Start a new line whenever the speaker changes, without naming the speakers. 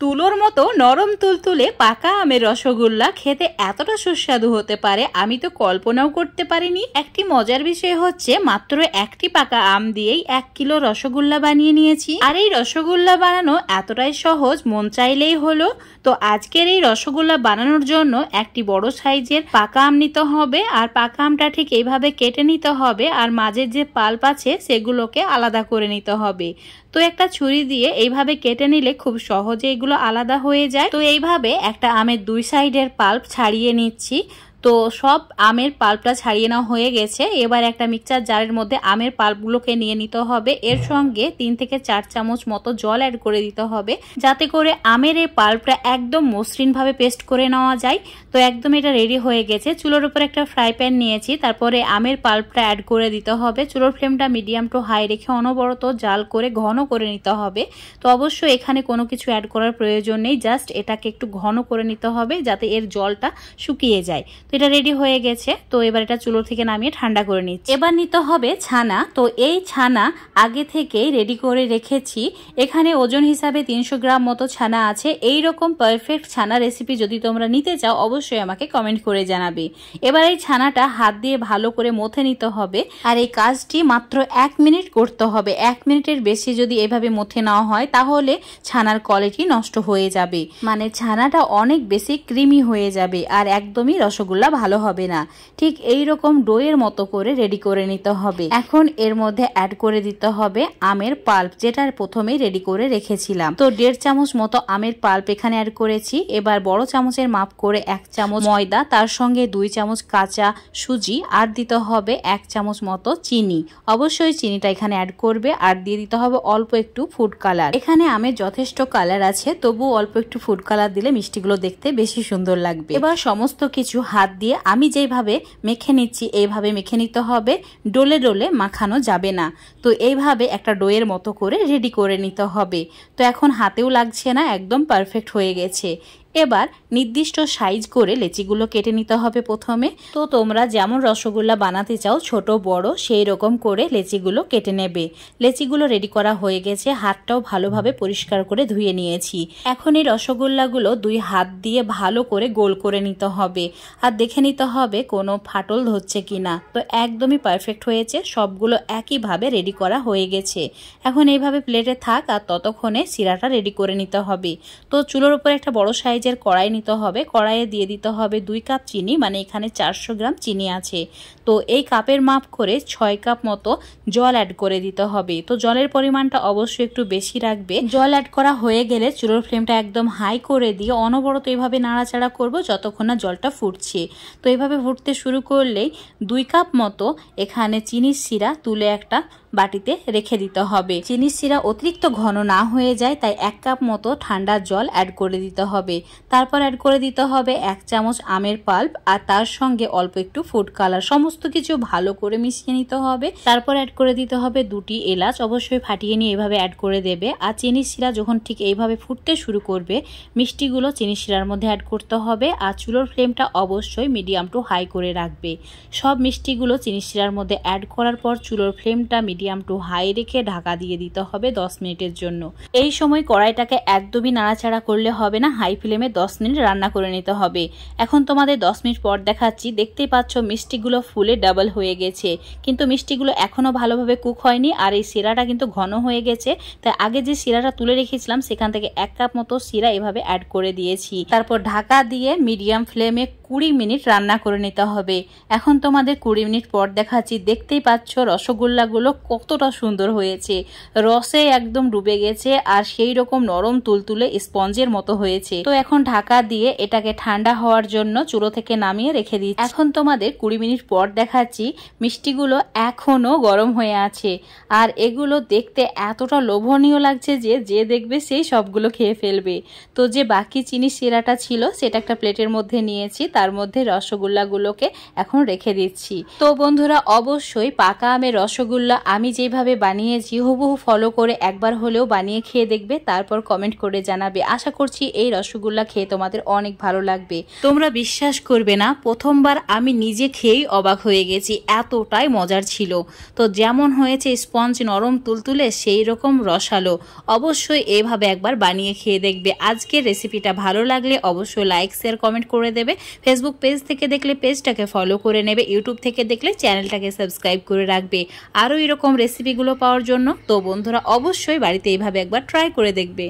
তুলোর মতো নরম তুলতুলে পাকা আমের রসগোল্লা খেতে এতটা সুস্বাদু হতে পারে, আমি তো কল্পনাও করতে পারিনি। একটি মজার বিষয় হচ্ছে, মাত্র একটি পাকা আম দিয়েই এক কিলো রসগোল্লা বানিয়ে নিয়েছি। আর এই রসগোল্লা বানানো এতটাই সহজ, মন চাইলেই হলো। তো আজকের এই রসগোল্লা বানানোর জন্য একটি বড় সাইজের পাকা আম নিতে হবে, আর পাকা আমটা ঠিক এইভাবে কেটে নিতে হবে, আর মাঝের যে পাল্প আছে সেগুলোকে আলাদা করে নিতে হবে। তো একটা ছুরি দিয়ে এইভাবে কেটে নিলে খুব সহজে এগুলো আলাদা হয়ে যায়। তো এইভাবে একটা আমের দুই সাইডের পাল্প ছাড়িয়ে নিচ্ছি। তো সব আমের পাল্পটা ছাড়িয়ে নেওয়া হয়ে গেছে। এবার একটা মিক্সচার জারের মধ্যে আমের পাল্পগুলোকে নিয়ে নিতে হবে। এর সঙ্গে তিন থেকে চার চামচ মতো জল অ্যাড করে দিতে হবে। যাতে করে আমের এই পাল্পটা একদম মসৃণভাবে পেস্ট করে নেওয়া যায়। তো একদম এটা রেডি হয়ে গেছে। চুলোর উপর একটা ফ্রাই প্যান নিয়েছি। তারপরে আমের পাল্পটা অ্যাড করে দিতে হবে। চুলোর ফ্লেমটা মিডিয়াম টু হাই রেখে অনবরত জাল করে ঘন করে নিতে হবে। তো অবশ্যই এখানে কোনো কিছু অ্যাড করার প্রয়োজন নেই। জাস্ট এটাকে একটু ঘন করে নিতে হবে যাতে এর জলটা শুকিয়ে যায়। তো এটা রেডি হয়ে গেছে, তো এবার এটা চুলো থেকে নামিয়ে ঠান্ডা করে নিচ্ছি। এবার নিতে হবে ছানা, তো এই ছানা আগে থেকেই রেডি করে রেখেছি। এখানে ওজন হিসাবে তিনশো গ্রাম মতো ছানা আছে। এই রকম পারফেক্ট ছানা রেসিপি যদি তোমরা নিতে চাও, অবশ্যই আমাকে কমেন্ট করে জানাবে। এবার এই ছানাটা হাত দিয়ে ভালো করে মথে নিতে হবে। আর এই কাজটি মাত্র এক মিনিট করতে হবে। এক মিনিটের বেশি যদি এভাবে মথে নেওয়া হয়, তাহলে ছানার কোয়ালিটি নষ্ট হয়ে যাবে। মানে ছানাটা অনেক বেশি ক্রিমি হয়ে যাবে আর একদমই রসগোল্লা রসগোল্লা ভালো হবে না। ঠিক এই রকম ডোয়ের মতো করে রেডি করে নিতে হবে। এখন এর মধ্যে অ্যাড করে দিতে হবে আমের পাল্প যেটা প্রথমে রেডি করে রেখেছিলাম। তো দেড় চামচ মতো আমের পাল্প এখানে অ্যাড করেছি। এবার বড় চামচের মাপ করে এক চামচ ময়দা, তার সঙ্গে দুই চামচ কাঁচা সুজি, আর দিতে হবে এক চামচ মতো চিনি। অবশ্যই চিনিটা এখানে অ্যাড করবে, আর দিয়ে দিতে হবে অল্প একটু ফুড কালার এখানে আমের যথেষ্ট কালার আছে তবু অল্প একটু ফুড কালার দিলে মিষ্টিগুলো দেখতে বেশি সুন্দর লাগবে। এবার সমস্ত কিছু হাত দিয়ে আমি যেভাবে মেখে নিচ্ছি, এইভাবে মেখে নিতে হবে। ডোলে ডোলে মাখানো যাবে না। তো এইভাবে একটা ডোয়ের মতো করে রেডি করে নিতে হবে। তো এখন হাতেও লাগছে না, একদম পারফেক্ট হয়ে গেছে। এবার নির্দিষ্ট সাইজ করে লেচিগুলো কেটে নিতে হবে প্রথমে। তো তোমরা যেমন রসগোল্লা বানাতে চাও, ছোট, বড়, সেই রকম করে লেচিগুলো কেটে নেবে। লেচিগুলো রেডি করা হয়ে গেছে, হাতটাও ভালোভাবে পরিষ্কার করে ধুয়ে নিয়েছি। এখন এই রসগোল্লাগুলো দুই হাত দিয়ে ভালো করে গোল করে নিতে হবে। আর দেখে নিতে হবে কোনো ফাটল ধরছে কিনা। তো একদমই পারফেক্ট হয়েছে, সবগুলো একইভাবে রেডি করা হয়ে গেছে। এখন এইভাবে প্লেটে থাক আর ততক্ষণে সিরাটা রেডি করে নিতে হবে। তো চুলোর উপর একটা বড় সাইজ সাইজের কড়াই নিতে হবে। কড়াইয়ে দিয়ে দিতে হবে দুই কাপ চিনি মানে এখানে চারশো গ্রাম চিনি আছে। তো এই কাপের মাপ করে ছয় কাপ মতো জল অ্যাড করে দিতে হবে। তো জলের পরিমাণটা অবশ্যই একটু বেশি রাখবে। জল অ্যাড করা হয়ে গেলে চুলোর ফ্লেমটা একদম হাই করে দিয়ে অনবরত এভাবে নাড়াচাড়া করব যতক্ষণ না জলটা ফুটছে। তো এভাবে ফুটতে শুরু করলেই দুই কাপ মতো এখানে চিনির শিরা তুলে একটা বাটিতে রেখে দিতে হবে। চিনির শিরা অতিরিক্ত ঘন না হয়ে যায়, তাই এক কাপ মতো ঠান্ডা জল অ্যাড করে দিতে হবে। তারপর অ্যাড করে দিতে হবে এক চামচ আমের পাল্প আর তার সঙ্গে অল্প একটু ফুড কালার সমস্ত কিছু ভালো করে মিশিয়ে নিতে হবে। তারপর অ্যাড করে দিতে হবে দুটি এলাচ। অবশ্যই ফাটিয়ে নিয়ে এভাবে অ্যাড করে দেবে। আর চিনির শিরা যখন ঠিক এইভাবে ফুটতে শুরু করবে, মিষ্টিগুলো চিনির শিরার মধ্যে অ্যাড করতে হবে। আর চুলোর ফ্লেমটা অবশ্যই মিডিয়াম টু হাই করে রাখবে। সব মিষ্টিগুলো চিনির শিরার মধ্যে অ্যাড করার পর চুলোর ফ্লেমটা মিডিয়াম টু হাই রেখে ঢাকা দিয়ে দিতে হবে দশ মিনিটের জন্য। এই সময় কড়াইটাকে একদমই নাড়াচাড়া করলে হবে না, হাই ফ্লেমে দশ মিনিট রান্না করে নিতে হবে। এখন তোমাদের দশ মিনিট পর দেখাচ্ছি, দেখতেই পাচ্ছ মিষ্টিগুলো ফুলে ডাবল হয়ে গেছে। কিন্তু মিষ্টিগুলো এখনও ভালোভাবে কুক হয়নি আর এই শিরাটা কিন্তু ঘন হয়ে গেছে। তাই আগে যে শিরাটা তুলে রেখেছিলাম, সেখান থেকে এক কাপ মতো শিরা এভাবে অ্যাড করে দিয়েছি। তারপর ঢাকা দিয়ে মিডিয়াম ফ্লেমে কুড়ি মিনিট রান্না করে নিতে হবে। এখন তোমাদের কুড়ি মিনিট পর দেখাচ্ছি, দেখতেই পাচ্ছ রসগোল্লাগুলো কতটা সুন্দর হয়েছে। রসে একদম ডুবে গেছে আর সেই রকম নরম তুলতুলে স্পঞ্জের মতো হয়েছে। তো এখন ঢাকা দিয়ে এটাকে ঠান্ডা হওয়ার জন্য চুলো থেকে নামিয়ে রেখে দিই এখন তোমাদের কুড়ি মিনিট পর দেখাচ্ছি মিষ্টিগুলো এখনও গরম হয়ে আছে। আর এগুলো দেখতে এতটা লোভনীয় লাগছে যে যে দেখবে সেই সবগুলো খেয়ে ফেলবে। তো যে বাকি চিনি শিরাটা ছিল, সেটা একটা প্লেটের মধ্যে নিয়েছি। তার মধ্যে রসগোল্লাগুলোকে এখন রেখে দিচ্ছি। তো বন্ধুরা, অবশ্যই পাকা আমের রসগোল্লা আমি যেভাবে বানিয়েছি, হুবহু ফলো করে একবার হলেও বানিয়ে খেয়ে দেখবে, তারপর কমেন্ট করে জানাবে। আশা করছি এই রসগোল্লা খেয়ে তোমাদের অনেক ভালো লাগবে। তোমরা বিশ্বাস করবে না, প্রথমবার আমি নিজে খেয়েই অবাক হয়ে গেছি, এতটাই মজার ছিল। তো যেমন হয়েছে স্পঞ্জ নরম তুলতুলে, সেই রকম রসালো। অবশ্যই এভাবে একবার বানিয়ে খেয়ে দেখবে। আজকের রেসিপিটা ভালো লাগলে অবশ্যই লাইক শেয়ার কমেন্ট করে দেবে। ফেসবুক পেজ থেকে দেখলে পেজটাকে ফলো করে নেবে ইউটিউব থেকে দেখলে চ্যানেলটাকে সাবস্ক্রাইব করে রাখবে। আরও এরকম রেসিপিগুলো পাওয়ার জন্য। তো বন্ধুরা অবশ্যই বাড়িতে এইভাবে একবার ট্রাই করে দেখবে।